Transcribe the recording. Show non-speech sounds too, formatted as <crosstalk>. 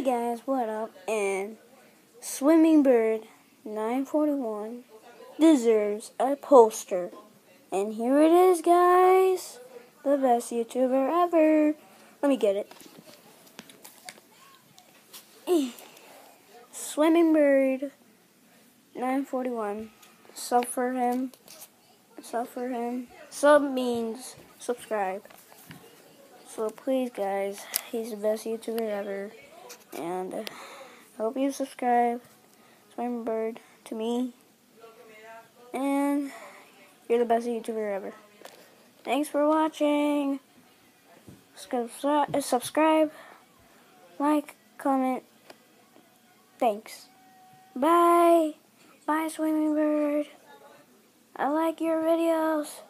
Hey guys, what up? And Swimming Bird 941 deserves a poster. And here it is, guys. The best YouTuber ever. Let me get it. <clears throat> Swimming Bird 941. Sub for him. Sub for him. Sub means subscribe. So please, guys, he's the best YouTuber ever. And uh, I hope you subscribe, Swimming Bird, to me. And you're the best YouTuber ever. Thanks for watching. Subscribe, like, comment. Thanks. Bye. Bye, Swimming Bird. I like your videos.